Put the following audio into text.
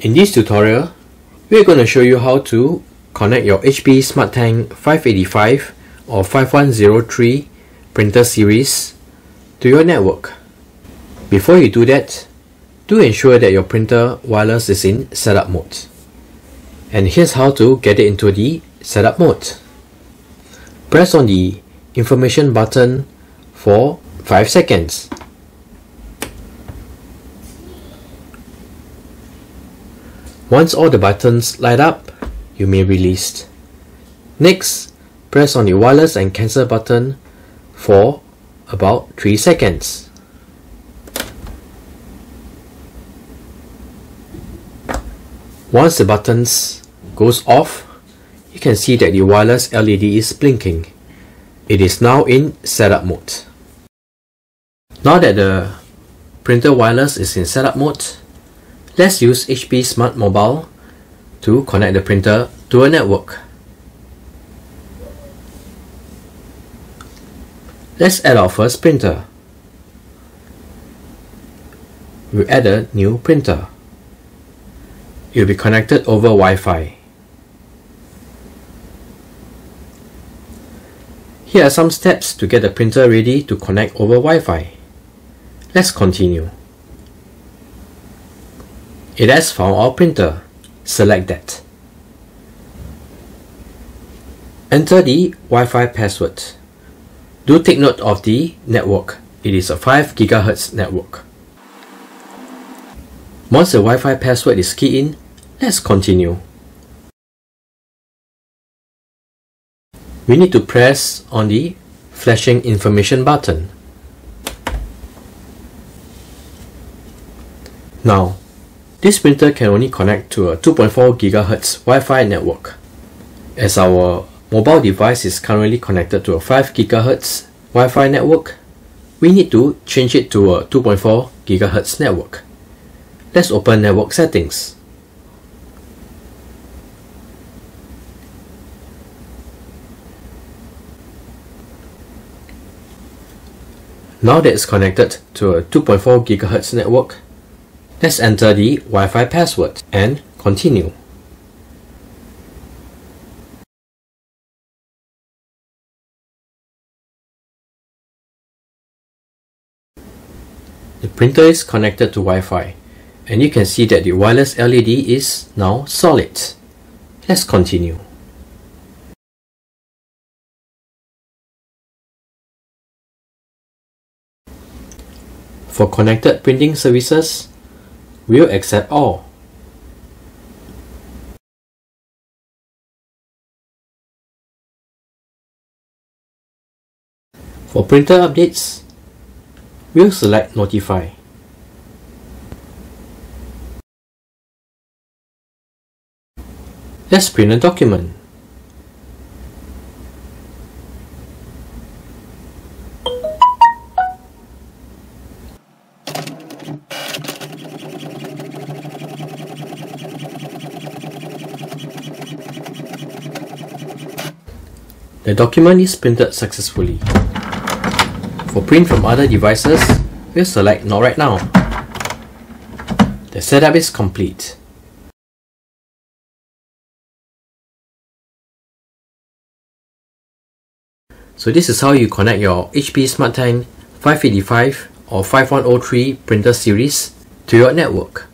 In this tutorial, we're going to show you how to connect your HP SmartTank 585 or 5103 printer series to your network. Before you do that, do ensure that your printer wireless is in setup mode. And here's how to get it into the setup mode. Press on the information button for 5 seconds. Once all the buttons light up, you may release. Next, press on the wireless and cancel button for about 3 seconds. Once the buttons goes off, you can see that the wireless LED is blinking. It is now in setup mode. Now that the printer wireless is in setup mode, Let's use HP Smart Mobile to connect the printer to a network. Let's add our first printer. We add a new printer. It will be connected over Wi-Fi. Here are some steps to get the printer ready to connect over Wi-Fi. Let's continue. It has found our printer. Select that. Enter the Wi-Fi password. Do take note of the network. It is a 5 GHz network. Once the Wi-Fi password is keyed in, let's continue. We need to press on the flashing information button. Now, this printer can only connect to a 2.4 GHz Wi-Fi network. As our mobile device is currently connected to a 5 GHz Wi-Fi network, we need to change it to a 2.4 GHz network. Let's open network settings. Now that it's connected to a 2.4 GHz network, Let's enter the Wi-Fi password and continue. The printer is connected to Wi-Fi and you can see that the wireless LED is now solid. Let's continue. For connected printing services, will accept all. For printer updates, we'll select Notify. Let's print a document. The document is printed successfully. For print from other devices, we'll select Not Right Now. The setup is complete. So this is how you connect your HP SmartTank 585 or 5103 printer series to your network.